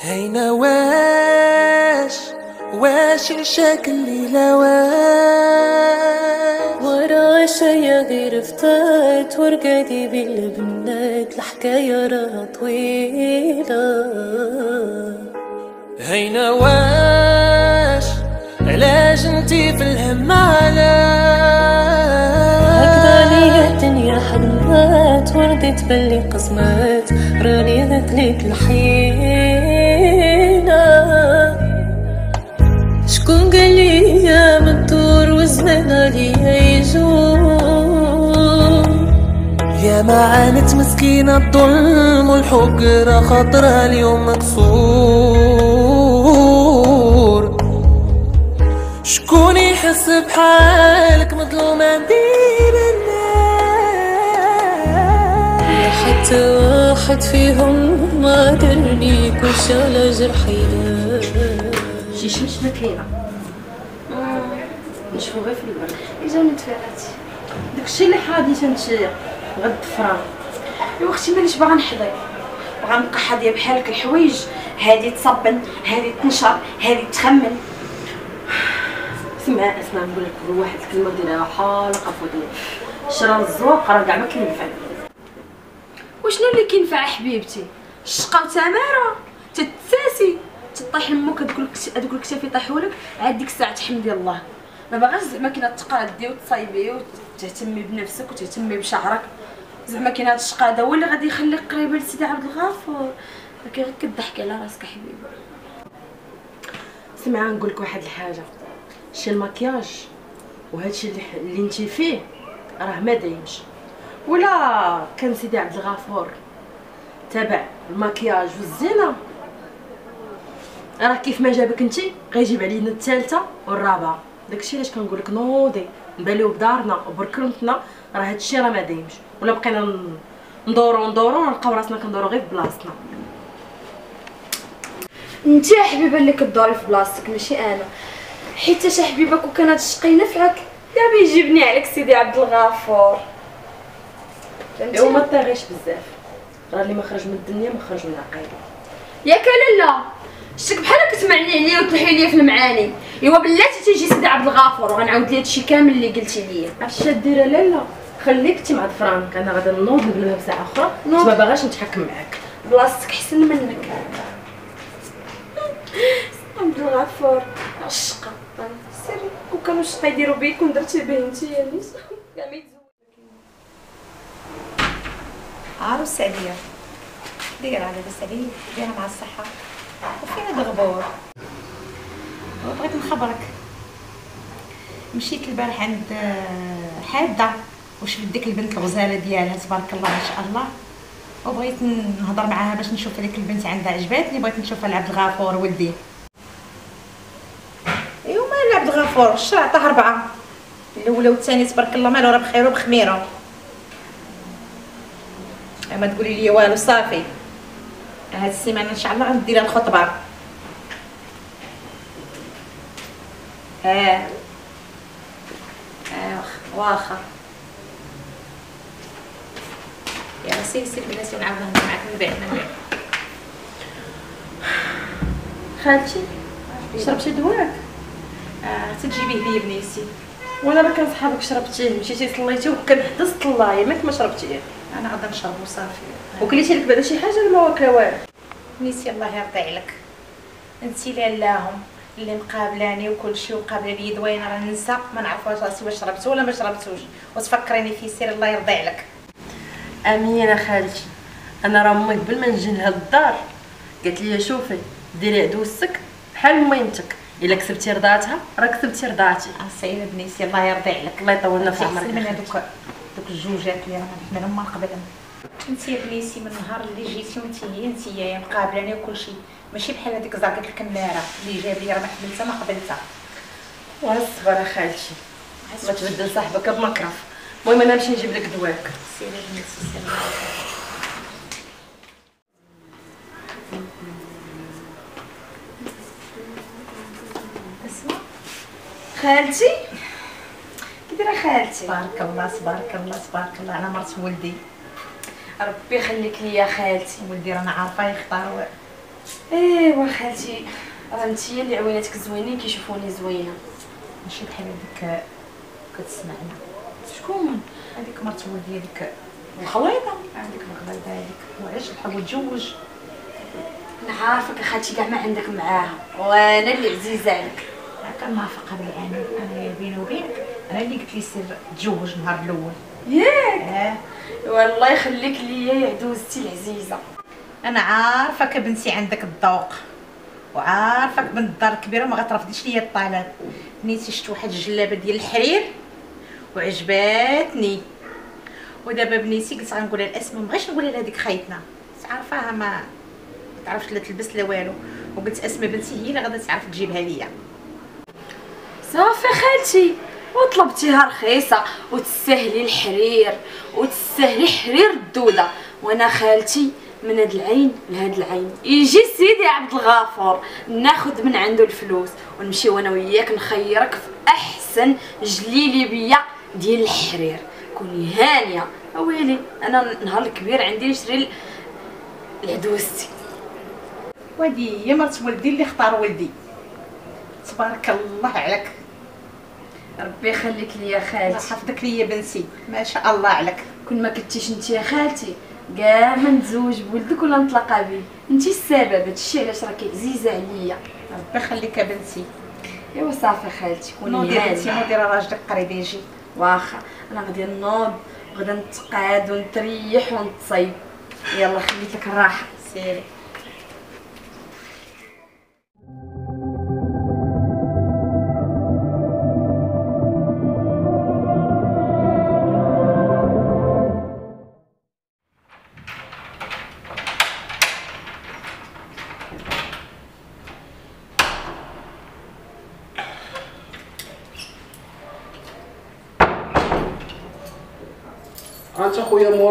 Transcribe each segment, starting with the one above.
هينا واش؟ واش الشكل اللي واش ورا شي غير فتات ورقدي بالبنات الحكاية راها طويلة. هينا واش؟ علاش انتي في الهم هكذا ليا علاش الدنيا حلمات وردت باللي قسمات راني ذات الحيلة ما عانت مسكينة الظلم والحقرة خاطرها اليوم مكسور. شكون يحس بحالك مظلومة بين الناس؟ حتى واحد فيهم ما درني كل شي على جرحي لا شي شمشمه كاينة نشوفو غير في البرد اجا نتفرات داكشي اللي حاضي تنتي غد فران. ايوا أختي مانيش باغا نحضر. باغا نبقى حاضيه بحالك الحوايج. هادي تصبن هادي تنشر هادي تخمن. اسمع أسمع نقول لك واحد الكلمة ديرها حالقه في ودني شرا الزواق راه كاع ما كينفع. وشنو اللي كينفع حبيبتي؟ الشقا وتمارة. تتساسي. تطيح لمك هذوك الكت- هذوك الكتاف يطيحوا لك. عاد ديك الساعة تحمدي الله. ما باغاش زعما كاينة تقادي وتصايبي وتهتمي بنفسك وتهتمي بشعرك. زعما كاين الشقا هذا هو اللي غادي يخليك قريبه لسيدي عبد الغفور. راكي غير كضحكي على راسك حبيبي. سمع نقول لك واحد الحاجة. شي المكياج وهادشي اللي اللي انتي فيه راه ما دايمش. ولا كان سيدي عبد الغفور تابع المكياج والزينة. راه كيف ما جابك انتي غيجيب علينا الثالثة والرابعة. داكشي علاش كنقول لك نوضي. نباليو بدارنا وبركرمتنا. راه هادشي راه ما دايمش. ولا بقينا ندورو ندورو ونلقاو راسنا كندورو غير في بلاصتنا. انت يا حبيبة اللي كدوري في بلاصتك ماشي أنا. حيت اش حبيبك وكان هاد الشقي ينفعك دابا يجيبني عليك سيدي عبد الغفور؟ إيوا ما طيغيش بزاف. راه اللي ما خرج من الدنيا ما خرج من العقيدة. ياك لالا شتك بحال كتمعني عليا وتلحي ليا في المعاني. إيوا بلاتي تيجي سيدي عبد الغفور وغنعاود ليه هادشي كامل اللي قلتي ليا عرفتي ديرها؟ لالا خليك انت مع فرانك أنا غادا نوض نقلبها في ساعة أخرى نوض. ما باغاش نتحكم معاك. بلاصتك حسن منك. عبد الغفور عشقة. سيري وكانوا الشقا يديروا بيك ودرتي به أنت يا نيس. كاع ما يتزوج. عروس عليا دير على بس عليا ديرها مع الصحة. وفين هاد الغبور بغيت نخبرك. مشيت البارح عند آه، حادة. وشفت ديك البنت الغزالة ديالها تبارك الله ما شاء الله. وبغيت نهضر معاها باش نشوف هذيك البنت عندها عجباتني بغيت نشوفها لعبد الغفور ولدي. ايوا مال عبد الغفور؟ الشرع عطاه أربعة؟ الأولى والثانية تبارك الله مالو راه بخير وبخميرة. ما تقولي لي والو صافي. هاد السيمانة إن شاء الله غندير الخطبة. آه آه واخا. يا سير سير بلاتي ونعاود نهضر معاك من بعد من بعد خالتي شربتي دواك؟ آه تجيبيه لي بنيتي وأنا راه كان صحابك شربتيه مشيتي صليتي وكان حدا طلاي ماك ما شربتيه. أنا غادا نشرب وصافي وكليتي لك بعدا شي حاجة ولا ما واكله والو نيتي الله يرضي عليك. انتي لالاهم اللي مقابلاني وكل شيء وقابلة لي دوينه راه ننسى. ما نعرف واش راسي واش شربت ولا ما شربتوش. وتفكريني في سير الله يرضي عليك. أمين يا خالتي. أنا راه امي قبل ما نجي لهاد الدار. قالت لي شوفي ديري عدوسك بحال ميمتك. إلا كسبتي رضاتها راه كسبتي رضاتي السيدة بنيتي الله يرضي عليك. الله يطول في أحسن من عمرك. هذوك دوك الجوجات اللي راه من هما قبلهم انت يا بنيتي من النهار اللي جيتي وانت هي انت هي مقابلاني وكل شيء. ماشي بحال هذيك زاكية الكناره اللي جاب لي راه ما حملتها ما قبلتها. والصبر يا خالتي. ما تبدل صاحبك بمكرف. المهم أنا نمشي نجيب لك دواك. سيري بنيتي سيري اسمع. خالتي؟ كي دايرة خالتي؟ تبارك الله تبارك الله تبارك الله. أنا مرت ولدي ربي يخليك ليا خالتي. ولدي رانا عارفه يختار ايوا خالتي. راه نتيا اللي عويناتك زوينين كيشوفوني زوينة. ماشي بحال هذيك كتسمعنا. شكون؟ هذيك مرت ولدي هذيك الخليطة. هذيك الغليظه هذيك وعلاش بحال تزوج؟ أنا عارفك خالتي كاع ما عندك معاها. وأنا اللي عزيزة عليك. كنوافقها بالعام أنا بيني وبينك أنا اللي قلت لي سير تزوج النهار الأول. ياك؟ آه. والله يخليك ليا يا عدوزتي العزيزة. أنا عارفك بنتي عندك الذوق. وعارفك بنت الدار الكبيرة ما غترفضيش ليا الطلب. نيتي شفت واحد الجلابة ديال الحرير؟ وعجباتني. ودابا بنيتي قلت غنقولها الاسم ما بغيتش نقولها لهذيك خايتنا. عارفاها ما تعرفش لا تلبس لا والو. وقلت أسماء بنتي هي اللي غادا تعرف تجيبها ليا. صافي خالتي وطلبتيها رخيصة وتستاهلي الحرير وتستاهلي حرير الدودة. وأنا خالتي من هاد العين لهاد العين. يجي سيدي عبد الغفور ناخد من عنده الفلوس ونمشي وأنا وياك نخيرك في أحسن جليلي بيا ديال الحرير. كوني هانية. أويلي أنا النهار الكبير عندي نشري لعدوزتي وهذه هي مرت ولدي اللي اختار ولدي. تبارك الله عليك. ربي يخليك ليا الله خالتي. يحفظك ليا بنتي. ما شاء الله عليك. كون ما كنتيش انت يا خالتي كاع ما نتزوج بولدك ولا نتلاقى بيه. انت السبب هادشي علاش راكي عزيزة عليا. ربي يخليك يا بنتي. ايوا صافي خالتي كوني هانية. نوضي راجلك قريب يجي. واخا أنا غادي نوض غدا نتقعد ونتريح ونتصيب. يلا خليت لك الراحة. سيري.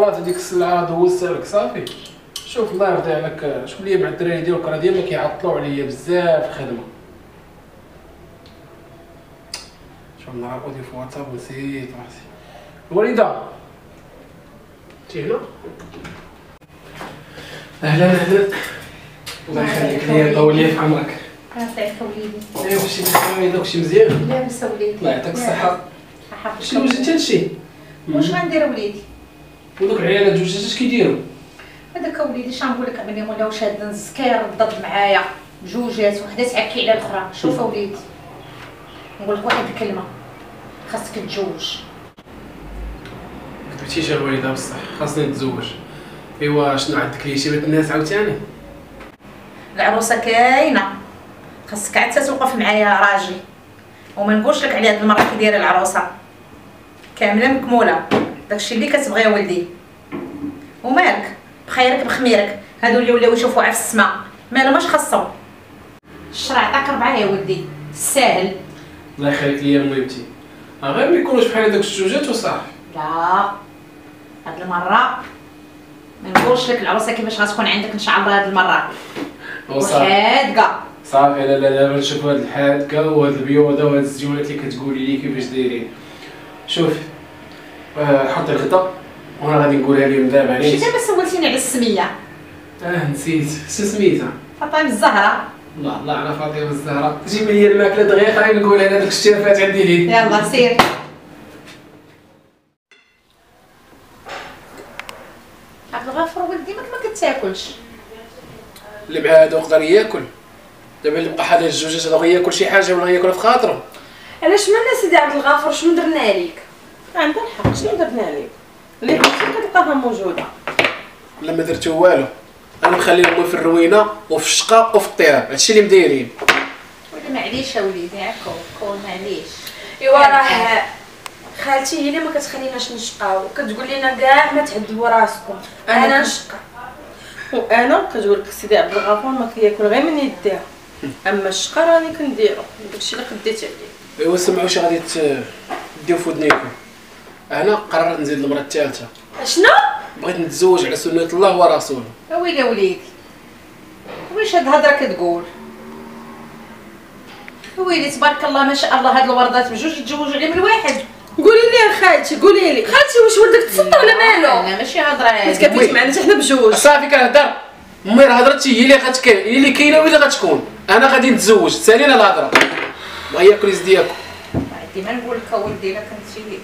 مراد هذيك السلعة دوزتها لك صافي. شوف الله يرضي عليك شوف لي مع الدراري ديالك راه ديما كيعطلوا عليا بزاف الخدمة. شوف نهار اودي في واتساب ونسيت راسي الوالدة. انت هنا؟ أهلا أهلا. الله يخليك. ليا طول لي في عمرك. عافاك وليدي ايوا شي مزيان داكشي مزيان. لاباس وليدي الله يعطيك الصحة. شنو وجدتي هادشي؟ واش غندير وليدي؟ ودوك العيالات جوج اش كيديروا هذاك وليدي شنو نقول لك عملي ولاو شادين الزكير ضد معايا بجوجات وحده تعكي على الاخرى شوف وليدي نقول لك واحد الكلمة خاصك تتزوج كتبتيش الوالده بصح خاصني نتزوج ايوا شنو عندك لي شي بنت الناس عاوتاني العروسه كاينة خاصك عاد توقف معايا راجل وما نقولش لك على هاد المره كي دايره العروسه كامله مكموله داكشي اللي كتبغي يا ولدي. ومالك؟ بخيرك بخميرك. هادو اللي ولاو يشوفوا في السما. مالو ماش خاصهم الشرع عطاك ربعة يا ولدي. ساهل. الله يخليك ليا مهمتي غير ما يكونوش بحال هذوك الزوجات وصافي لا. هاد المرة ما نقولش لك العروسة كيفاش غتكون عندك إن شاء الله هاد المرة. وصافي وحادقة. صافي لا لا دابا نشوف هاد الحادقة وهاد البيوضة وهاد الزجولات اللي كتقولي لي كيفاش دايرين. شوفي آه حطي الغدا وأنا غادي نقولها لهم دابا عليك. دابا سولتيني على السمية؟ آه نسيت. شنو سميتها؟ فاطمة الزهراء الله الله على فاطمة الزهراء جيب لي الماكلة دغيا خليني نقولها لهذوك الشافات عندي ليه يلا سير. عبد الغفور ولدي ماك ما كتاكلش. اللي مع هذا يقدر ياكل. دابا اللي بقى حدا الزوجات هذا غياكل شي حاجة ولا غياكلها في خاطره علاش مالنا سيدي عبد الغفور؟ شنو درنا ليك عندها الحق شنو درنا لك اللي بغيتي كتلقاها موجودة؟ ولا ما درتو والو. أنا مخلي امي في الروينة وفي الشقة وفي الطياب هادشي اللي مدايرين. ولا معليش يا وليدي هاكا كون معليش. إيوا راه خالتي هي اللي ما كتخليناش نشقاو كتقول لنا كاع ما تعذبوا راسكم. أنا أنا كنت- نشقى. وأنا كتقول لك سيدي عبد الغفور ما كياكل غير من يديها أما الشقة راني كنديرو. داكشي اللي خديت عليه. إيوا سمعوا شي غادي ت- ديو في ودنيكم. أنا قررت نزيد المرة الثالثه شنو بغيت نتزوج على سنة الله ورسوله. ويلي يا وليدي؟ واش هاد الهضرة كتقول؟ ويلي تبارك الله ما شاء الله هاد الوردات بجوج يتزوجوا عليهم الواحد قولي لي خالتي قولي لي. خالتي واش ولدك تسطى ولا مالو؟ لا ماشي هضرة حيت هادي كتبت معنا حتى حنا بجوج. صافي كنهضر امي راه هضرتي هي اللي غتكون هي اللي كاينة وهي اللي غتكون. أنا غادي نتزوج. سالينا الهضرة. بغا ياكل يز ديالكم ديما نقول لك ولدي الا كنتي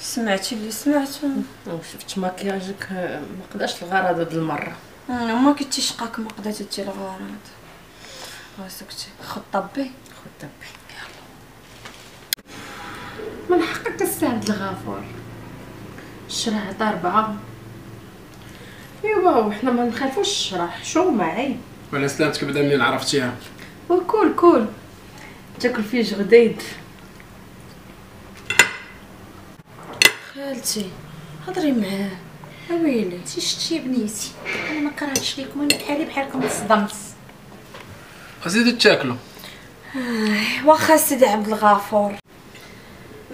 سمعتي اللي سمعته شفت مكياجك ما قداش الغرض هاد المرة؟ أنا ما كنتي شقاك ما قدرتي دير الغرض. واسكتي خطبي خد تبي من حقك تستعد الغفور. الشرع عطا ربعة ايوا وحنا ما نخافوش الشرح شو معي؟ وعلى سلامتك بدا منين عرفتيها. وكول كول تاكل فيه جغديد خالتي هضري معاه. أويلي. انتي شتي بنيتي؟ أنا ما كرهتش ليكم أنا بحالي بحالكم تصدمت. زيدوا تاكلوا واخا سيدي عبد الغفور.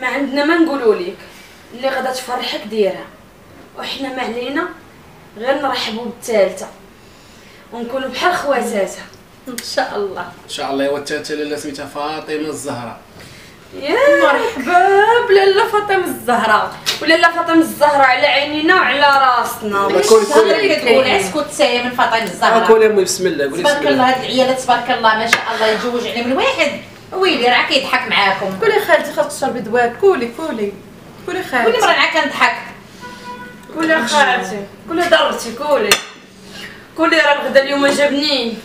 ما عندنا ما نقولوا لك اللي غدا تفرحك ديرها. وحنا ما علينا غير نرحبوا بالثالثة. ونكونوا بحال خواتاتها. إن شاء الله. إن شاء الله هو التالتة لاله سميتها فاطمة الزهراء يا مرحبا بلاله فاطمة الزهراء ولاله فاطمة الزهراء على عينينا وعلى راسنا. كل كل اللي كتقول اسكت سايا من فاطمة الزهراء كل امي بسم الله قولي تبارك الله. هاد العيالات تبارك الله ما شاء الله يتزوج عليهم. الواحد ويلي راه كيضحك معاكم. كولي خالتي خاصك تشربي دواء كولي كولي كولي كل خالتي مرة معاك كنضحك كولي خالتي. كولي ضربتي كولي كولي راه الغدا اليوم جابني.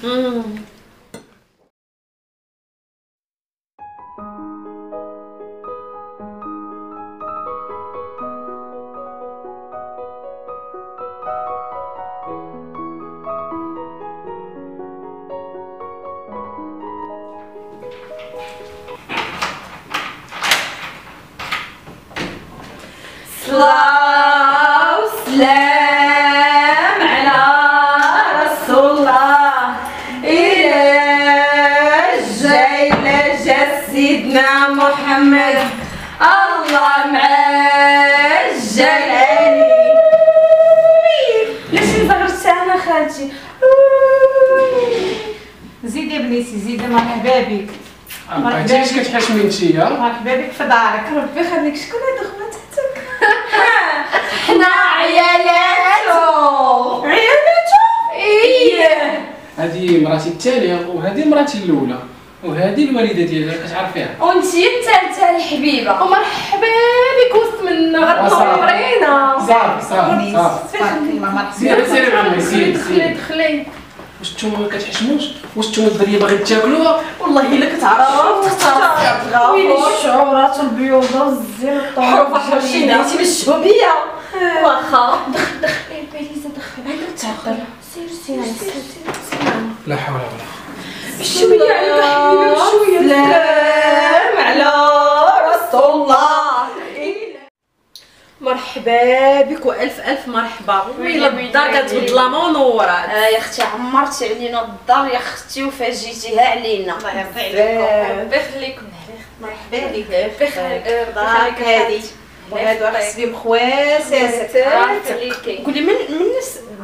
يخليك شكون هاد خواتاتك حنا عيالاتو. عيالاتو؟ إيه. هذه مراتي الثانية وهذه مراتي الأولى وهذه الوالدة ديالها كتعرفيها وانتي الثالثه الحبيبة. ومرحبا بك وسط منا صافي. غتنورينا صافي صافي صافي سيري سيري دخلي سيري دخلي دخلي واش نتوما ما كتحشموش؟ واش نتوما الدرية باغي تاكلوها؟ والله إلا كتعرف تختار. ويلي الشعورات البيوضة والزين حروف حرشينة. انتي بالشهوبية واخا دخلي الباليزه دخلي عندك تعطل سير سير سير لا حول ولا بشوية عليك حبيبي بشوية سلام على رسول الله مرحبا بك والف الف مرحبا ويلا الدار كتبدل ظلامه ونورات آه يا أختي عمرتي علينا الدار يا أختي وفاجيتيها علينا الله يرضي عليكم ربي يخليكم مرحبا بك دارك هادي وهادو حسبي خواتاتك عليكي قولي من من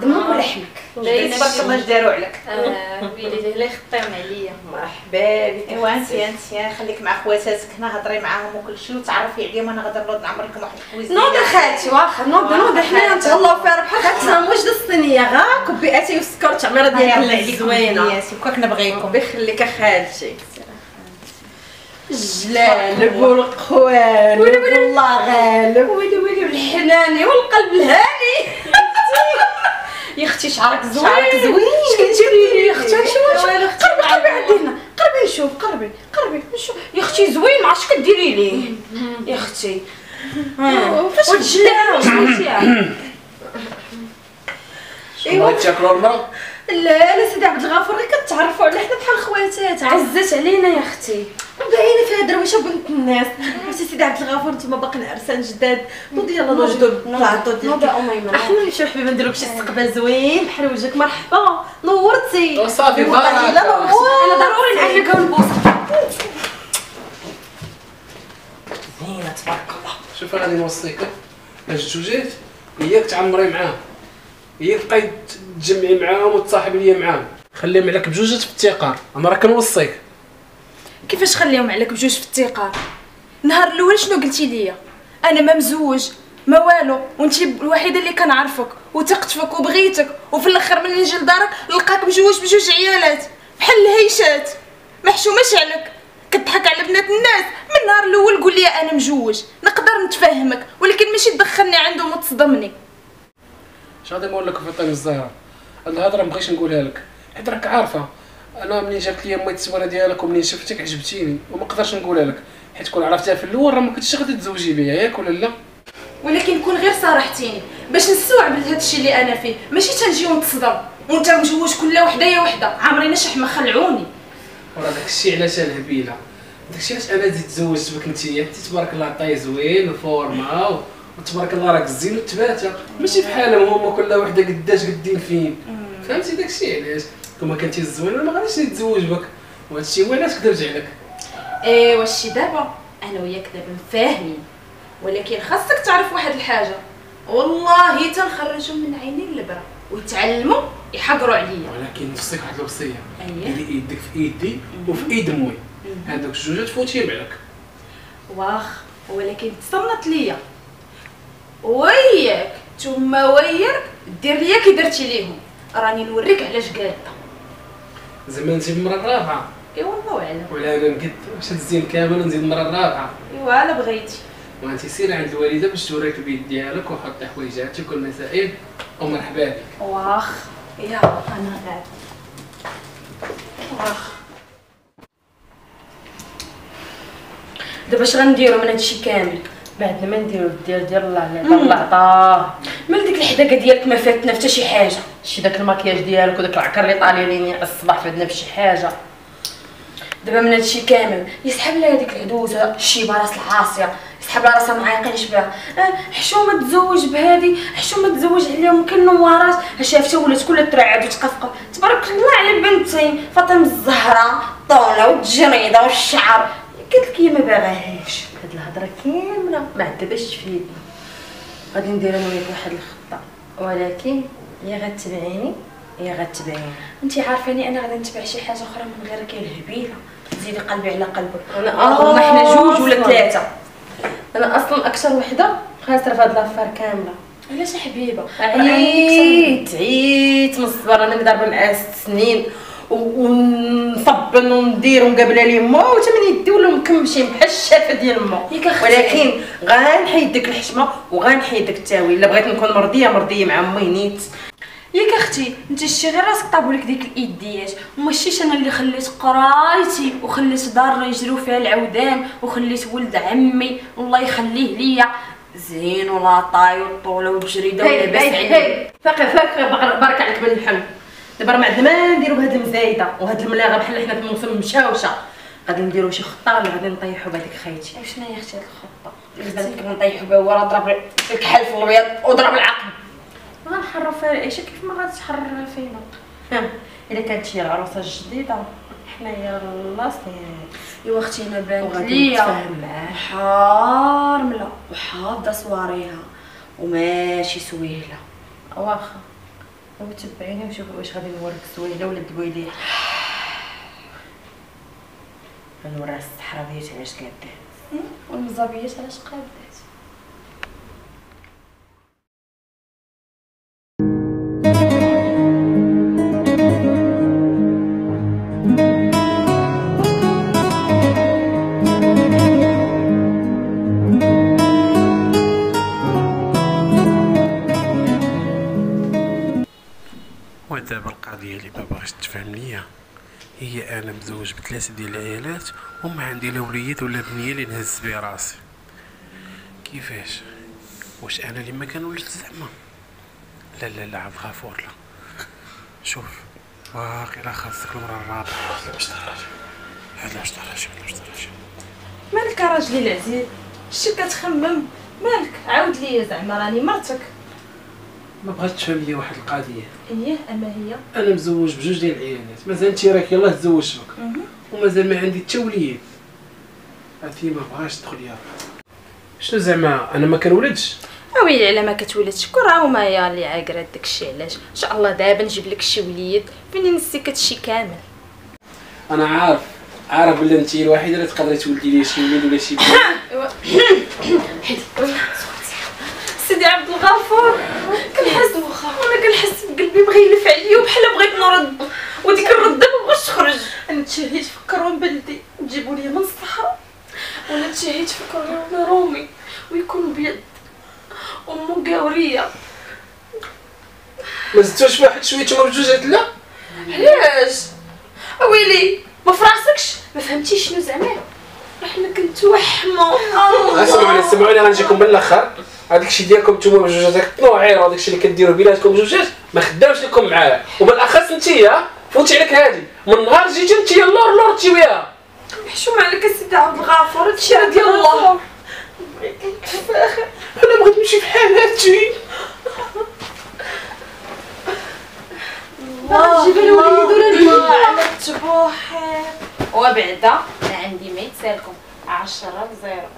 دمك ولحمك تبارك الله اش داروا عليك ويلي الله يخطيهم عليا مرحبا بك ايوا انت انت خليك مع خواتاتك هنا هضري معاهم وكل شيء وتعرفي عليهم أنا غادي نرد نعمر لكم واحد الكويز نوضي خالتي واخا نوضي نوضي حنا نتهلاو فيها بحال خالتنا موجده الصينيه غا كبي اتاي وسكر تعميره ديال اللعب زوينه وكاك نبغيكم ربي يخليك خالتي. الجلال والقوان والله غالب ويلي ويلي بالحناني والقلب الهاني. يا أختي شعرك زوين. شعرك زوين. اش كديري يا أختي قربي قربي عندي هنا قربي نشوف قربي قربي نشوف. يا أختي زوين ما عرفتش كديري ليه يا أختي. فاش والجلال واش قلتي الله بغيت تاكلوا المرض لا لا سيدي عبد الغفور غير كتعرفوا على حنا بحال خواتات. عزت علينا يا أختي. باينه فيها درويشه بنت الناس عرفتي سيدي عبد الغفور نتوما باقيين عرسان جداد نوضي يلا نوجدوا البلاطو نوضي ديالك إحنا نمشيو حبيبه نديرو شي استقبال زوين بحال وجهك مرحبا نورتي وصافي بارك أنا ضروري نعلمك ونبوسك زينه تبارك الله شوف غادي نوصيك اش جوجيت هياك تعمري معاهم هي تبقاي تجمعي معاهم وتصاحبي ليا معاهم خليهم عليك بجوجة في التيقار أنا راه كنوصيك كيفاش خليهم عليك بجوج في الثقة؟ النهار الأول شنو قلتي ليا؟ أنا ما مزوج ما والو وانت الوحيدة اللي كنعرفك وثقت فيك وبغيتك وفي الأخر ملي نجي لدارك نلقاك مجوج بجوج عيالات بحال الهيشات. محشومه عليك. كتضحك على بنات الناس. من النهار الأول قول لي أنا مجوج نقدر نتفاهمك ولكن ماشي تدخلني عندهم وتصدمني. اش نقول لك فاطمه الزهراء هاد الهضرة ما بغيتش نقولها لك. حيت راك عارفة. أنا منين جابت لي امي التصويره ديالك ومنين شفتك عجبتيني وما نقدرش نقولها لك. حيت كون عرفتها في الأول راه ما كنتش غادي تزوجي بيا ياك ولا لا؟ ولكن كون غير صارحتيني باش نستوعب هذا الشيء اللي أنا فيه. ماشي تنجي ونتصدم وأنت مجوج كل وحدة يا وحدة. عمري شحمه خلعوني. وراه داكشي علاش أنا هبيلة؟ داكشي علاش أنا زيد تزوجت بك انت انت تبارك الله عطاي زوين وفورما وتبارك الله راك زين وتباتا ماشي بحالهم هما كل وحدة قداش قدين فين. فهمتي داكشي علاش؟ كون كنتي زوين ما غاديش نتزوج بك وهذا الشيء هو علاش كدرت عليك. إيه واش دابا أنا وياك دابا مفاهمين. ولكن خاصك تعرف واحد الحاجة. والله تنخرجوا من عيني البرا ويتعلموا يحقروا عليا. ولكن نوصيك واحد الوصية. ديري يدك في إيدي وفي إيد امي هذوك الجوج تفوتيهم عليك واخ ولكن تصنت ليا. وياك ثم وياك دير ليا كي درتي ليهم. راني نوريك علاش قاده زعما انت المره الرابعة. إيوا الله اعلم ولا أنا نقد واش هاد الزين كامل ونزيد المره الرابعة؟ إيوا الا بغيتي. وانت سير عند الوالدة باش توريك البيت ديالك وحط حوايجاتك والمسائل. ومرحبا بك. واخ. يا أنا قاعد واخ. دابا اش غنديرو من هادشي كامل؟ بعد ما نديرو ديال ديال الله الله عطاه مال ديك الحداقة ديالك ما فاتنا حتى شي حاجة؟ شي داك الماكياج ديالك وداك العكر اللي طالي ليني على الصباح فادنا بشي حاجة. دابا من هادشي كامل. يسحب لها هذيك العدوزه الشيبه راس العاصية. يسحب لها راسها معايقينش بها. آه حشومه تزوج بهذه حشومه تزوج عليهم كل نوارات. شافته ولات كلها ترعد وتقفقف تبارك الله على بنتي فاطمة الزهراء طولة والجريدة والشعر. قلت لك هي ما باغاهاش. الهضرة كاملة ما عندها تفيدني غادي ندير أنا وياك واحد الخطة. ولكن يا غتبعيني يا غتبعيني. انت عارفاني أنا غادي نتبع شي حاجة أخرى من غير كاين الهبيله تزيدي قلبي على قلبك. أنا- هما حنا جوج ولا. ثلاثة. أنا أصلا أكثر وحدة خاسره في هاد l'affaire كاملة. علاش حبيبة؟ عييت عييت من الصبر. أنا ضاربه معاه ست سنين. ونصبن وندير ومقابله لي ما وتا من يدي ولا مكمشين بحال الجفافة ديال ما. ولكن غنحيد ديك الحشمة وغنحيد داك التاويل إلا بغيت نكون مرضية مرضية مع أمي نيت. ياك أختي أنت شتي غير راسك طابولك ديك الايديات ماشيش أنا اللي خليت قرايتي وخليت دار يجريو فيها العودان وخليت ولد عمي. الله يخليه ليا. زين ولاطاي والطوله والجريده ولاباس عليه فاقي فاقي بارك عليك بن الحمد دابا راه ما عندنا ما نديرو بهاد المزايدة وهاد الملاغة بحال حنا في الموسم مشاوشة. غادي نديرو شي خطة اللي غادي نطيحو بهاديك خيتي. شنو هي أختي هاد الخطة؟ بالنسبة لك نطيحو بها؟ هو راه ضرب الكحل في الأبيض وضرب العقل غنحرو فيها العيشه كيف ما غادي تحرر فينا إلا كانت شي العروسه الجديده حنايا لاصين أيوا أختي أنا بانت ليا. حارمله وحاضة صواريها. وماشي سويلة. واخا. وتبعيني وشوفي واش غادي نوريك السويله ولا الدويليه غنوريها الصحراويات علاش كدير والمزابيات علاش قادات ودابا القضية اللي ما باغيش تفهم ليا. هي أنا مزوج بثلاثة ديال العيالات وما عندي لا وليد ولا بنية اللي نهز بيه راسي. كيفاش؟ واش أنا اللي ما كنولد زعما؟ لا لا لا عبد الغفور لا. شوف باقي لا خاصك المره الرابعه لا باش تراجع هذا باش تراجع باش تراجع مالك راجلي العزيز؟ شتي كتخمم؟ مالك عاود ليا زعما راني مرتك. ما بغاتش تفهم ليا واحد القضية؟ إيه أما هي؟ أنا مزوج بجوج ديال العيالات. مازال انت راك يلاه تزوجت بك ومازال ما عندي حتى وليد. عرفتي ما بغاش تدخل يا شنو زعما أنا ما كنولدش؟ ويلي على ما كتولدش. كون راه هما يا اللي عاقرة داكشي علاش؟ إن شاء الله دابا نجيب لك شي وليد فين نسيك هادشي كامل. أنا عارف. عارف بلي انت الوحيدة اللي تقدري تولدي لي شي وليد ولا شي بنت الغفور. كنحس وأنا كنحس بقلبي بغى يلف عليا وبحال بغيت نرد. وديك الرده ما بغاش تخرج. أنا تشهيت في كرون بلدي تجيبوا لي من الصحراء وأنا تشهيت في كرونه رومي. ويكون بيض. امو قاورية. ما زدتوش واحد شوية نتوما بجوجات لا. علاش؟ أويلي ما فراسكش. ما فهمتيش شنو زعما؟ إحنا كنتوحموا أسمعوني سمعوني غنجيكم من الأخر. هذاك الشيء ديالكم نتوما بجوجاتك طلوعين وهذاك الشيء اللي كديروا بيناتكم بجوجات ما خدامش لكم معايا. وبالاخص انتيا فوتي عليك هادي. من نهار جيتي انتيا اللور اللور تي وياها حشوم عليك السيدي عبد الغفور؟ هادشي راه ديال الله. أنا بغيت نمشي في حالاتي جيبي لي وليد ولا على وبعدا عندي ما يتسالكم عشرة بزيرو.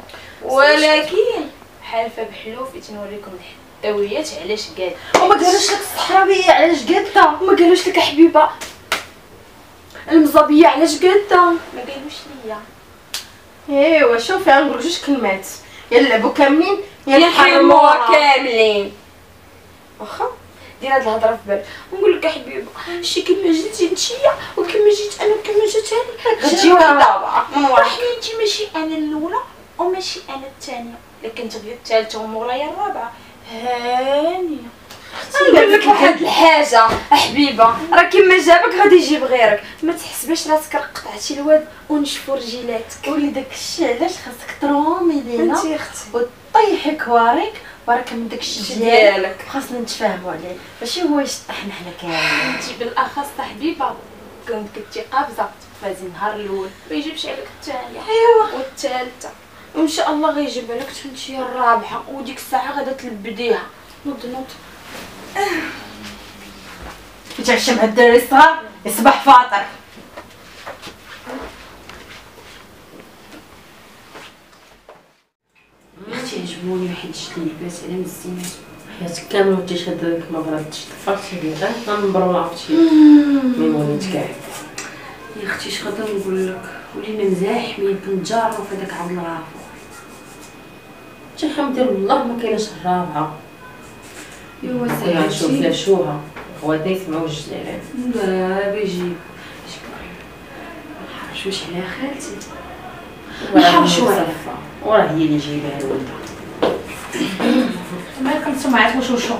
ولكن حالفه بحلوفي تنوريكم الحدويات علاش قال. وما قالوش لك الصحراوية علاش قاده ما قالوش لك حبيبه المزابيه علاش قاده ما قالوش ليا. إيوا شوفي غنقول جوج كلمات. يا نلعبوا كاملين يا يا نحرموا حرموها. كاملين. واخا؟ دير هاد الهضرة في بالك ونقول لك حبيبه شي كيما جيتي نتيا وكيما جيت أنا وكيما جات هاني. غتجي وحده من ورا حياتي ماشي أنا الأولى وماشي أنا الثانية. لكن تبغي الثالثه ومورايا الرابعة. هانية. نقول لك واحد الحاجة. حبيبة. راه كيما جابك غادي يجيب غيرك. ما تحسبش راسك راه قطعتي الواد ونشفوا رجيلاتك قولي داك الشيء علاش خاصك ترومي لينا انت يا أختي. وطيحي كواريك برك من داك الشيء ديالك. ديالك. خاصنا نتفاهموا عليه. ماشي هو يشطحنا حنا كاملين انت بالأخص حبيبة كنت كنتي قابزة. فازي النهار الأول. ما يجيبش عليك الثانية ايوا والثالثه وإن شاء الله غيجيب لك تنتي الرابعه وديك الساعة غادا تلبديها نوض نوض. يتعشى مع الدراري الصغار؟ يصبح فاطر. أختي عجبوني واحد شت لباس على مزيان حياتك كامل وانت شاده ديك ما بردتش طفرتي لي غير نمبر ما عرفتي ميمونيت كاع يا أختي اش غادا نقول لك؟ ولينا مزاحمين كنتجاروا في هذاك عبد الغفور. الحمد لله ما كايناش الرابعة. أيوا نشوف ساعتي فلاشوها خواتنا يسمعوا الجلالات لا بيجي حرش واش على خالتي؟ نحرش وراه وراه هي اللي جايبها الولده ما كنتو معاك وشو. شو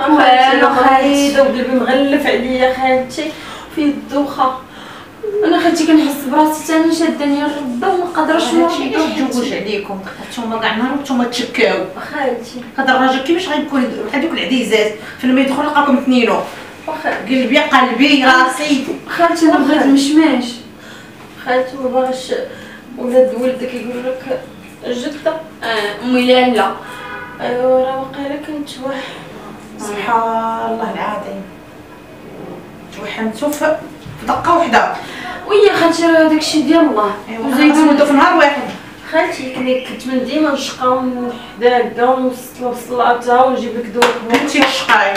أنا خايده وقلبي مغلف عليا خالتي. في الدوخة. أنا خالتي كنحس براسي حتى أنا شاداني الرده وما قادراش نوض تجوج عليكم. نتوما كاع نهار نتوما تشكاو. خالتي هذا الراجل كيفاش غيكون بحال دوك العديزات. فين ما يدخل لقاكم اثنينو. قلبي قلبي راسي. خالتي أنا بغيت المشماش خالتي ما باغاش ولاد ولدك يقول لك جدة. آه أمي لاله أيوا راه واقيلا كنتوح سبحان الله العظيم. توحمتو في دقة واحدة ويا خالتي راه داكشي ديال الله. وزيدو وزيدو في نهار واحد. خالتي كني كنت من ديما نشقاو من حداك ونوصلو الصلاة ونجيب لك دوك كنتي الشقاي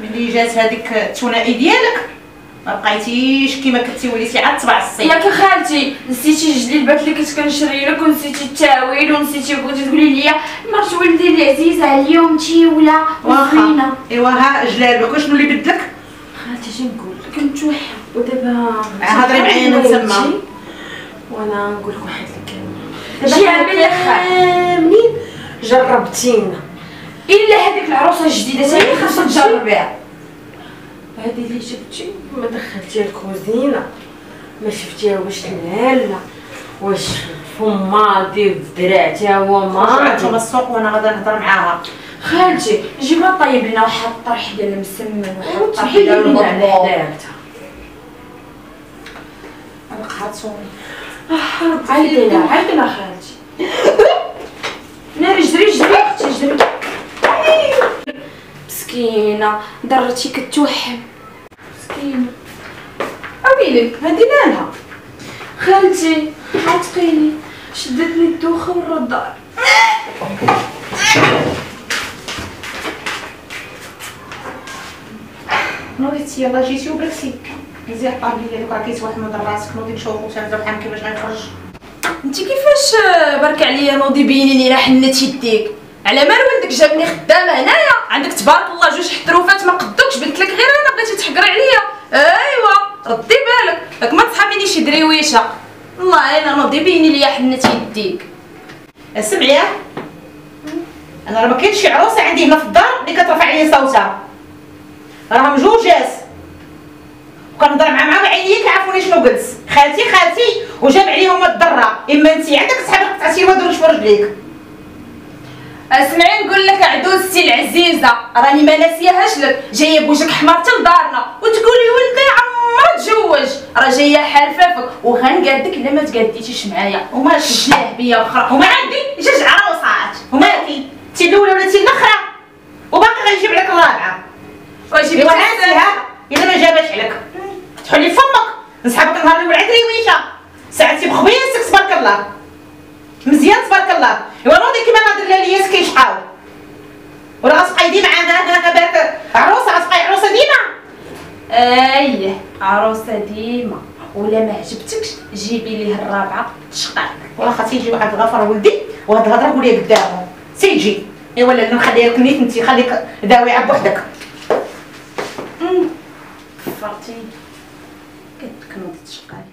ملي جات هذيك الثنائي ديالك ما بقيتيش كيما كنتي وليتي عاد تبع الصيف. ياك خالتي نسيتي الجليبات اللي كنت كنشري لك ونسيتي التاويل ونسيتي بغيتي تقولي لي مرت ولدي العزيزه عليا وانتي ولا وزينة. إيوا ها جلال بك شنو اللي بدلك؟ خالتي شنو نقول؟ لك كنتوحم ودابا هضري معايا أنا تما. وأنا نقول لك واحد الكلمة جي عامل منين؟ جربتينا. إلا هذيك العروسة الجديدة تا هي خاصها تجربيها هذه اللي جبتي ما دخلتيها الكوزينة. ما شفتيها واش لاله واش فماضي بدرعتي هو انتوما ماضي السوق وأنا غادا نهضر معاها. خالتي جيب لها طيب لنا واحد الطرح ديال المسمن واحد الطرح ديال لنا على المضبوط حداك أنا قهرتوني عيطينا عيطينا خالتي ناري جري جري أختي جري مسكينة ضرتي كتوحم. مسكينة. اويلي هادي مالها خالتي عتقيني شدتني الدوخة ورا الدار نوضيتي يلاه جيتي وبركتي مزيان الطابلي ديالك راه كيتوحموا در راسك نوضي نشوفو تنبدا بحال كيفاش غيخرج انت كيفاش بارك عليا نوضي بيني لي راه حنت يديك على مال ولدك جابني خدامه هنايا عندك تبارك الله جوج حتروفات ما قدوكش بنت لك غير أنا بغيتي تحقري عليا ايوا ردي بالك راك ما تصحابيني شي دريويشه الله أنا نوضي بيني ليا حنت يديك سمعي أنا راه ما كاينش شي عروسه عندي هنا في الدار اللي كترفع عليا صوتها راهم جوجات وكنهضر مع مع عينيك عرفوني شنو قلت. خالتي خالتي وجاب عليهم الضره إما انت عندك صحابك قطعتي ودروش في رجليك أسمعي نقول لك عدوزتي العزيزة. راني ما ناسياهاش لك جاية بوجهك حمار حتى لدارنا. وتقولي ولدي عمرو تزوج. راه جاية حارفه فيك وغنقادك إلا ما تقاديتيش معايا. وما تشلاه بيا وخرا وما عندي جوج عروسات ومالتي تي الأولى ولا تي الأخرى؟ وباقي غنجيب لك الرابعة. واجي ايوا هاتيها إلا ما جابش عليك. تحلي فمك. نسحبك نهار الأول عند ريويشه ساعتي بخبيصك تبارك الله. مزيان تبارك الله. إيوا نوضي كيما نهضر لياس كيشحاو ولا غتبقاي ديما بالك عروسة غتبقاي عروسة ديما. إيه عروسة ديما. ولا ما عجبتكش جيبي ليه الرابعة. تشقاك ولا خاصي يجي واحد الغفر ولدي وهاد الهضرة قوليها قدامه سيجي. إيوا لا نخليها لك نيت انت خليك داوية بوحدك فرتي قلت نوض تشقاك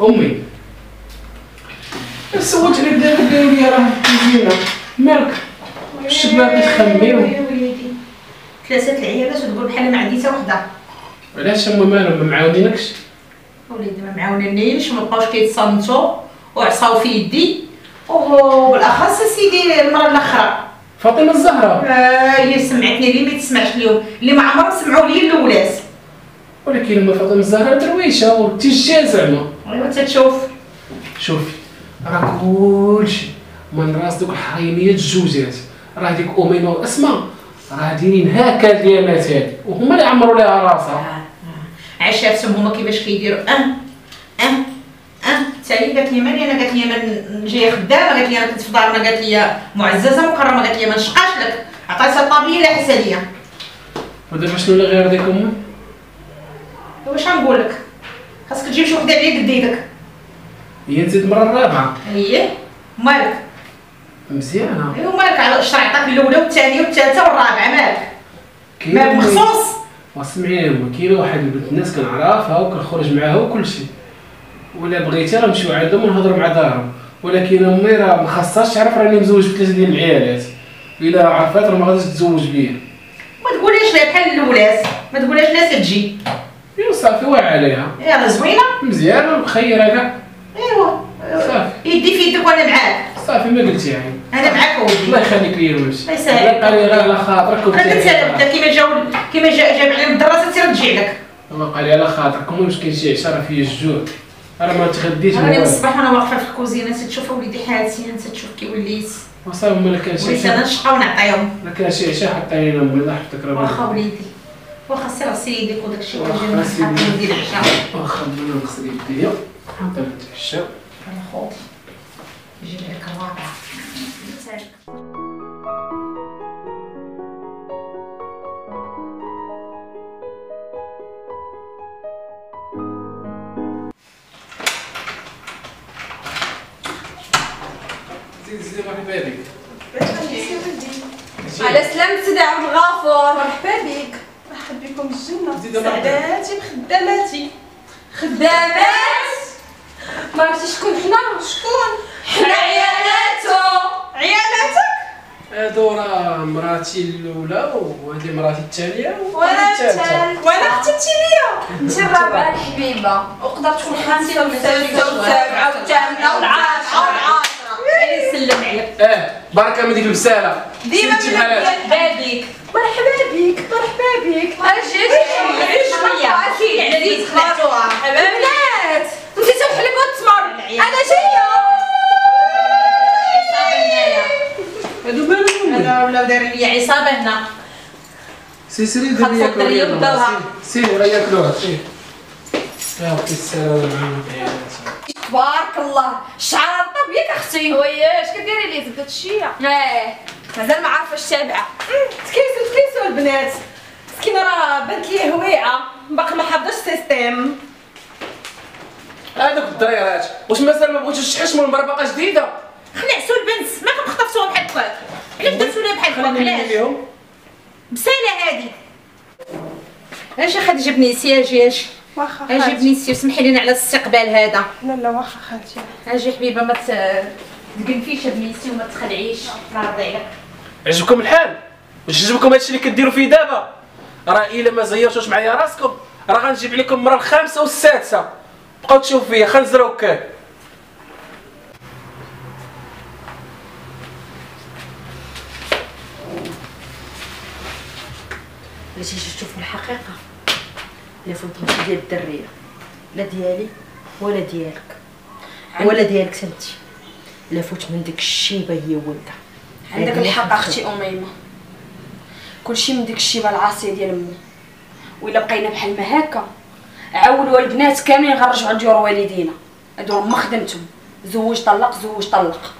أمي سولت عليك دابا قالوا لي راه مزيانه مالك؟ الشباب كتخميو ثلاثة العيالات وتقول بحال ما عندي حتى وحدة. علاش هما مالهم ما معاونينكش؟ وليدي ما معاونينيش ما بقاوش كيتصنتوا وعصاو في يدي وبالاخص سيدي المره الأخرى. فاطمة الزهراء آه، هي سمعتني اللي ما تسمعش اليوم؟ اللي ما عمرهم سمعوا لي الأولاد. ولكن هما فاطمة الزهراء درويشة وتيجا زعما. ايوا تتشوف شوفي راه كلشي من راس دوك الحريميات الجوجات راه ديك اميمه واسماء راه دايرين هكا اليامات هادي وهما اللي عمروا ليها راسها. عشافتهم هما كيفاش كيديروا. آه آه آه تالي قالت لي مريم أنا قالت لي أنا جاية خدامة قالت لي أنا كنت في دارنا قالت لي معززة مكرمة قالت لي ما نشقاش لك. عطاتها الطابيه لا حساليه ودابا شنو اللي غير ديك أمي؟ واش غنقول لك؟ خاصك تجيب شي وحدة عليا قد يدك هي انت المره الرابعة. اييه مالك؟ مزيانة. ايوا مالك على الشرع عطاك الاولى والثانيه والثالثه والرابعه مالك؟ كاين مالك مخصوص؟ واسمعي أمي، كاينة واحد البنت الناس كنعرفها وكنخرج معاها وكل شيء. ولا بغيتي راه نمشيو عندهم ونهضروا مع دارهم. ولكن أمي راه ما خاصهاش تعرف راني مزوج بثلاثه ديال العيالات. إلا عرفات راه ما غاديش تزوج بيا. ما تقوليش ليها بحال الاولاد ما تقولهاش ناس تجي ايوا صافي واعي عليها. يلا زوينة. مزيانة مخيرة كاع. ايوا صافي. يدي في يدك وأنا معاك. صافي ما قلتي يعني. أنا معاك الله يخليك ليا ولدي. الله يسهل. بقى لي غير على خاطرك أنا بدا كيما جاو كيما جا جاب عليهم الدراسة تصير تجي لك بقى لي. على خاطرك. المهم مش كاين شي عشره فيا الجوع. راه ما تغديش راني من. الصباح وأنا واقفة في الكوزينة تشوف وليدي حالتي انت تشوف كي وليت. وصافي ما كان شي وليت أنا عشاء نشقى ونعطيهم. ما كان شي عشاء حتى علينا امي الله يحفظك راه واخا وليدي. واخا سير غسل يديك وداك الشيء سيدي. نصحك ندير العشاء واخا أنا نغسل يديا حتى نتعشى أنا لك الرابع زيد زيد مرحبا بك على سلامة سيدي عبد الغفور مرحبا بك مرحبا بكم الجنة. سعداتي بخداماتي خدامات؟ ما عرفتي شكون حنا. شكون؟ حنا عيالاتو عيالاتك؟ هادو راه مراتي الأولى وهذه مراتي الثانية وأنا الثالثه الثالث وأنا أختي ليا أنت الرابعة الحبيبة. وقدر تكون خامسة والسادسة والسابعة والثامنة والعاشرة والعاشرة يسلم عليك آه بركه من ديك البساله ديما بحالات بابيك. مرحبا بك مرحبا بك أجي شوية. أكيد. عزيز خلاص. بنات نسيتو الحليب والتمر أنا جاية. هادو مالهم هذا ولاو دايرين لي عصابه هنا. سي سيري دير الدرية بدلها. سيري راه ياكلوها سير يا ربي معاهم تبارك الله. الشعر طاب ياك أختي؟ وياش كديري لي؟ زبده الشيا إيه. مازال ما عارفة الشابعة. تكيسوا تكيسوا البنات. مسكينه راه بنت لي هويعة. باقي ما حافظاش السيستيم هذوك الدريرات واش مازال ما بغيتوش تحشموا المربقة جديدة؟ خلعسوا البنت. ما كنت بحال هكاك. علاش درتوا ليها بحال هكاك؟ علاش؟ بسالة هادي. أجي خديجة بنيتي أجي أجي واخا أجي خالتي بنيتي وسمحي لنا على الاستقبال هذا. لا لا واخا خالتي أجي حبيبة ما تقلفيش بنيتي وما تخلعيش. الله يرضي عليك عجبكم الحال؟ واش عجبكم هادشي اللي كديروا فيه دابا؟ راه إلا ما زيرتوش معايا راسكم راه غنجيب عليكم المره الخامسة والسادسة. بقاو تشوفوا فيا خنزرة الا تيجي تشوفوا الحقيقة. لا فوت ماشي ديال الدرية. لا ديالي ولا ديالك. ولا ديالك انت لا فوت من ديك الشيبه هي ولدها عندك الحق أختي أميمة. كلشي من ديك الشيبه العاصية ديال أمي. وإلا بقينا بحال ما هكا عولوا البنات كاملين غنرجعوا لديور والدينا. هادو ما خدمتهم. زوج طلق زوج طلق.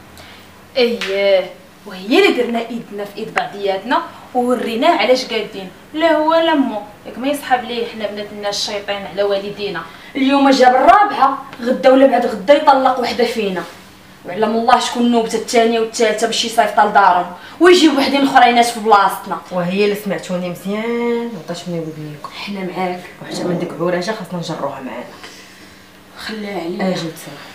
اييه وهي اللي درنا إيدنا في إيد بعضياتنا ووريناه علاش قادين. لا هو لا مو ياك ما يصحاب ليه حنا بنات الناس الشيطان على والدينا. اليوم جاب الرابعة غدا ولا بعد غدا يطلق وحدة فينا. وعلم الله شكون نوبته الثانية والثالثة باش يصيفطوا لدارهم ويجيب وحدين اخرينات في بلاصتنا. وهي اللي سمعتوني مزيان. وعطاتوني ودنيكم حنا معاك. وحتى من ديك عوراجه خاصنا نجروها معانا خليها عليا. أجي تسمع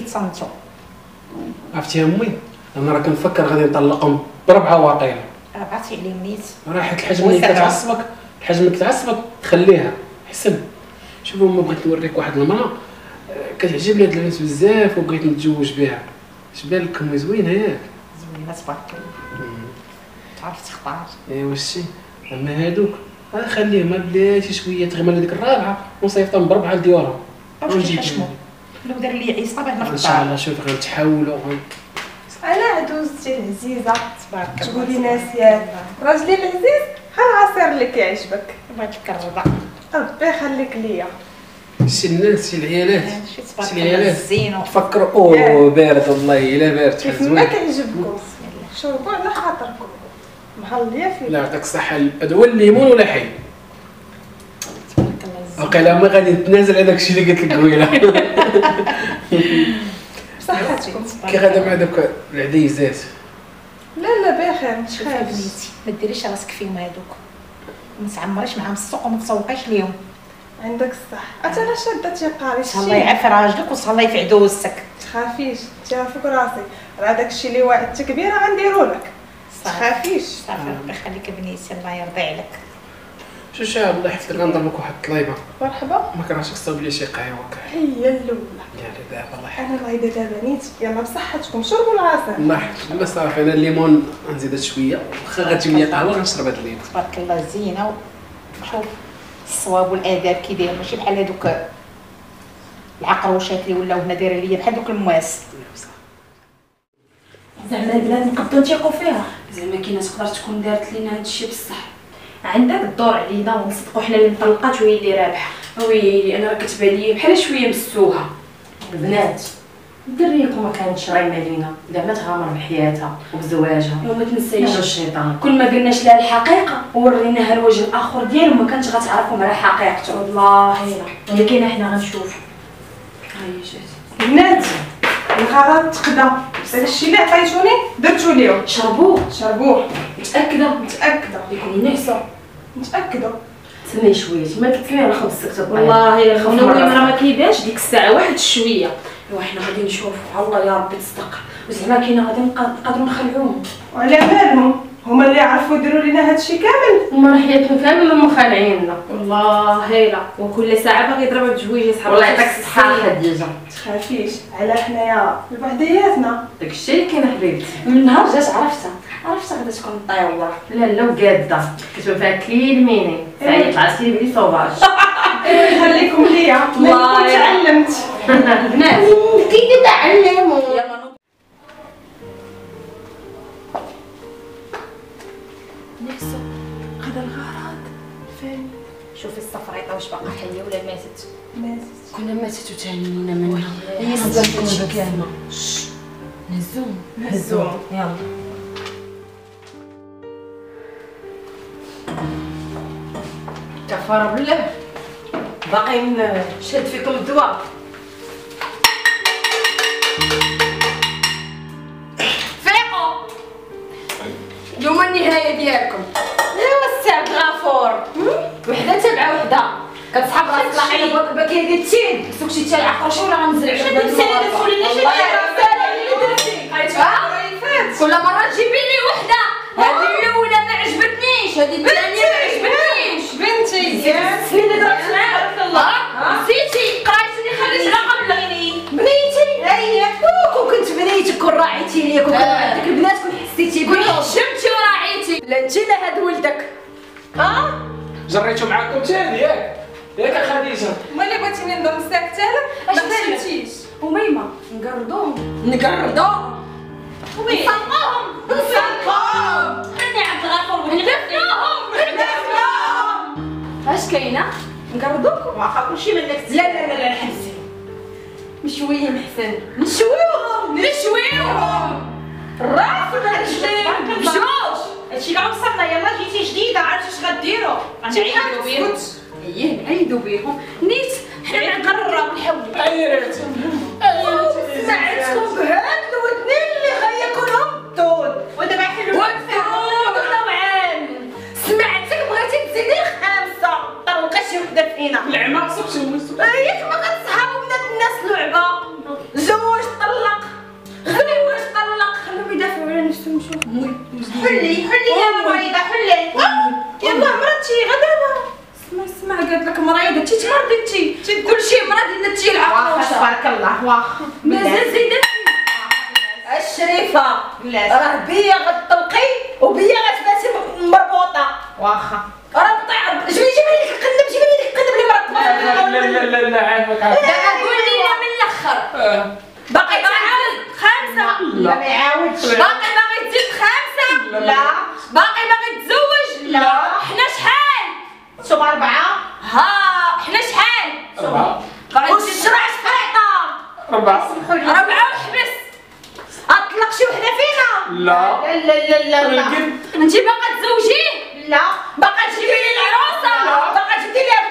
كيتصنتوا عرفتي أمي؟ أنا راه كنفكر غادي نطلقهم بربعة واقيلا. عرفتي عليه نيت. الحاجة ملي وسبعة. كتعصبك الحاجة ملي كتعصبك خليها حسن شوف ما بغيت نوريك واحد المرأة آه، كتعجبني هاد البنت بزاف وبغيت نتزوج بها. اش بالك امي زوينة ياك زوينة تبارك الله. تعرف تختار. ايوا شتي أما هادوك آه خليهم ما بلاتي شوية تغمر ديك الرابعة ونصيفطهم بربعة لديورهم ونجيب كيحشموا لو دار لي عيسى باه إن شاء الله شوف غنتحاولوا أنا دوزتي العزيزه تبارك الله. تقولي ناسيات راجلي العزيز ها العصير اللي كيعجبك بغيت لك الرضا. ربي يخليك ليا. شي الناس شي العيالات. شي الله العيالات. الزين تفكروا أوه بارد والله إلا بارد. كيف. ما كيعجبكم. شربوا على خاطركم مهليه فيه لا يعطيك الصحة. هذا هو الليمون ولا حي؟ وقيلا ما غادي نتنازل على داكشي اللي قلت لك قبيلة. بصحتكم كي غادا مع دوك العديزات لا لا بخير شوفي متخافش بنيتي ما ديريش راسك فيهم هادوك ما تعمريش معاهم السوق وما تسوقيش ليهم عندك الصح. اتا أنا شاده تيقاري الله يعافي راجلك وصلى يفي عدوسك تخافيش تيعرفك راسي راه داكشي اللي وعدتك به راه غنديرو لك تخافيش. صافي ربي يخليك بنيتي الله يرضي عليك. شو شا الله يحفظك غنضربك واحد الطليبه مرحبا. ما كرهتش تصاوب لي شي قهوة كاع هي الاولى يا دابا الله يحفظك. أنا الغيبه دابا نيت يلا بصحتكم. شربوا العصير الله يحفظك لا صافي أنا الليمون غنزيد شوية. واخا غتجيب لي قهوة غنشرب هاد الليمون. تبارك الله زينة شوف الصواب والآداب كي داير ماشي بحال هادوك العقروشات اللي ولاو هنا دايرين ليا بحال دوك المواس. زعما البنات نقدروا نثيقوا فيها. زعما كاينة تقدر تكون دارت لينا هادشي بصح. عندك الدور علينا ونصدقوا حنا اللي مطلقات وهي اللي رابحة. ويلي أنا راه كتبان لي بحال شوية مسوها البنات الدريه ما كانتش رايمة لينا. زعما تغامر بحياتها وبزواجها. وما يلا تنسيش الشيطان. كل ما قلناش لها الحقيقة وريناها الوجه الآخر ديالو ما كانتش غتعرفوا على حقيقته والله. كاينة حنا غنشوف. هاي جات. بنات الغرض تقدا داكشي اللي عطيتوني درتو ليهم شربوه. شربوه. متأكدة؟ متأكدة. يكون نعسه متأكدة. سمي شوية ما تكفي على خبز سكتة والله الا مرة. راه ما كيبانش ديك الساعة واحد شوية. إيوا حنا غادي نشوفوا الله يا ربي تصدق. وزعما كاينة غادي نق- نقدروا نخلعوهم. وعلى بالهم هما اللي عرفوا يديروا لنا هادشي كامل؟ هما راه حياتهم كامل هما خالعيننا؟ والله هيلا وكل ساعة باغي يضربها بجويج يسحب والله يعطيك الصحة خديجة تخافيش. على حنايا لبعضياتنا داك الشيء اللي كاين حبيبتي. من نهار جات عرفتها. عرفتها غادي تكون طيوره لا لا وقادة. كتبان فيها كليل ميني سعيد العسكري بلي صوفاج خليكم ليا. الله كنت تعلمت. البنات كي يلا هذا الغرض. فين؟ شوفي الصفريطه واش باقا حية ولا ماتت. كنا ماتت وتهنينا منها. هي سبب هادشي كامل نزوم. هزوم يلا. كفارة بالله. باقي نشد فيكم الدواء. فيقوا اليوم النهايه ديالكم. ايوا السي عبد الغفور وحدة تبع وحدة. كتصحاب راس طلعي. لاحظه باكي هذه التين. سوق شي تاع عقرشه ولا غنزرع اللي تقولي لي شنو كل مرة تجيبي لي وحدة. عجبتنيش هذه الثانية ما عجبتنيش بنتي اللي درت معاك الله نسيتي قرايتي اللي خليت على قبل بنيتي. اييه كون كنت بنيتك كون راعيتي ليا كون كان آه. عندك البنات كون حسيتي بيهم حشمتي وراعيتي. لا انت لا هاد ولدك. ها؟ جريتو معاكم تاني ياك. ياك يا خديجة. ملي بغيتيني نضم ساكته أش ما؟ مشيتيش وميمة. نقردوهم. نقردو نصنقوهم نصنقوهم خلني عبد الغفور ندفنوهم اش كاينة؟ نقردوكم. واخا كلشي منك لا لا لا لا حبسي مشويين محسن نشويوهم نشويوهم الراس ولا الرجلين بجوج هادشي. كاع وصلنا. يلا جيتي جديدة. عرفتي اش غديروا؟ نعيدو بيهم. إيه نعيدو بيهم. نيت. حنا نقرب نحاول عيرت سمعتكم. بهاد الودنين فينا العمى صبتي ومسو ياك ما كتصحابوا بنات الناس لعبة. زوج طلق. زوج طلق. خليهم يدافعوا على نفسهم شوف. حلي حلي يا مريضة حلي. يلا مرتي غدا. اسمع اسمع قالت لك مريضة. انت تمرضي انت كل شيء مرض إلا انت العقوشه تبارك الله. واخا. مازال زيدت الشريفة. راه بيا غتطلقي وبيا غتباتي مربوطة. واخا. ربطي جيبي جيبي لي القلب لا لا لا لا عافاك عافاك دابا قول لي من الآخر باقي تعاود خمسه لا ما يعاودش باقي باغي تزيد خمسه لا باقي باغي تزوج لا. حنا شحال أنتم اربعه ها حنا شحال تزيد والشرع شحيطه أربعة ربعه وحبس اطلق شي وحده فينا لا لا لا لا لا انت باغا تزوجيه لا باغا تجيبي لي العروسه لا. باقا جبتي لي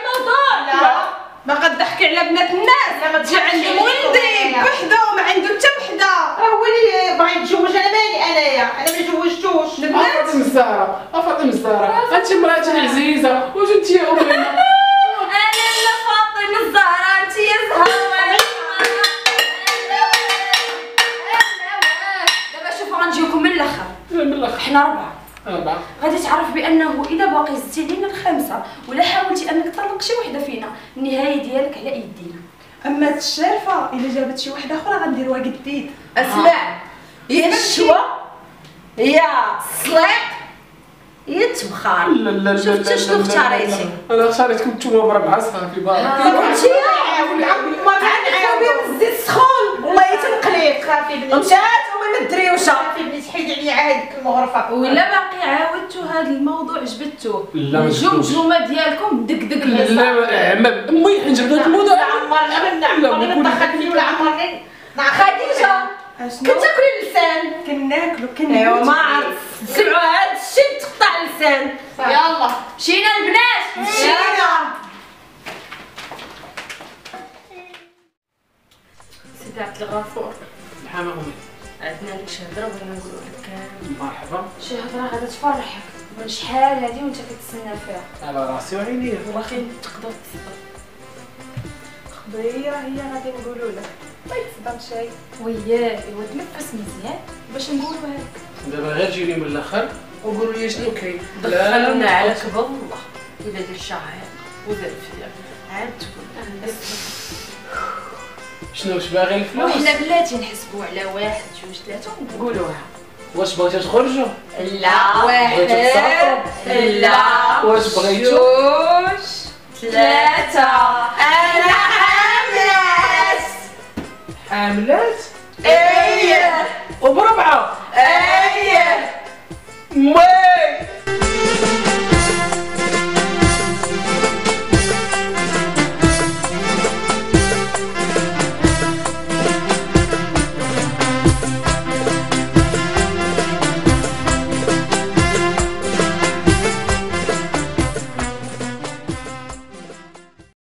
باغا تضحكي على بنات الناس لا، ما تجي عندي تضحكيش ولدي عليا. بوحدو ما عنده حتى وحده راه هو اللي باغي يتزوج أنا مالي انايا أنا ما جوجتوش البنات فاطمة الزهرة فاطمة الزهرة أنت مراتي العزيزة واش أنت يا أمي أنا لا فاطمه الزهراء انت يا زهراء دابا شوفوا غنجيوكم من الآخر من الأخر حنا ربعه أربعة. غادي تعرف بأنه اذا باقي زدتي لينا الخمسة ولا حاولتي أنك تطلق شي وحدة فينا. النهاية ديالك على يدينا. أما هاد الشارفه إلا جابت شي وحدة أخرى غنديروها جديد أسمع. يا الشوا يا الصليق يا التبخار. لا لا لا شفت لا شنو. اختاريتي؟ أنا اختاريتكم نتوما بربعة صافي بارك كنتي؟ ما عندك بهم الزيت السخون خافي بنتي مشات وما مدريوشه خافي بنتي حيدي عليا عهدك المغرفه ولا باقي عاودتوا هذا الموضوع جبدتوه لا، ما. الجمجمه ديالكم دقدق لا لا عمام أمي حنجبد هذا الموضوع لا عمرنا لا، عمرنا بكل- طخت فيه ولا عمرني خديجه كتاكلي اللسان كناكلو كناكلو ايوا ما عرفت سمعوا هاد الشيء تقطع اللسان يلا مشينا البنات مشينا سيدي عبد الغفور الحمام أمي. عندنا لك شي هضره بغينا نقولوا لك. مرحبا. شي هضره غادا تفرحك من شحال هادي وانت كتسنى فيها؟ على راسي وعيني واخا تقدر تصدق. خبريه هي غادي نقولوا لك. ما يتصدم شي وياه إيوا تنفس مزيان. باش نقولوا هاد. دابا غير جيني من الآخر وقولوا لي شنو كاين. دخلنا على كبر الله الا دير شعير ودار فيا. عاد تقول. شنو واش باغي الفلوس؟ وحنا بلاتي نحسبوا على واحد جوج ثلاثة ونقولوها. واش بغيتو تخرجوا؟ لا. واحد لا. واش بغيتو ثلاثة. أنا حاملات. حاملات؟ إيه وبربعة. إيه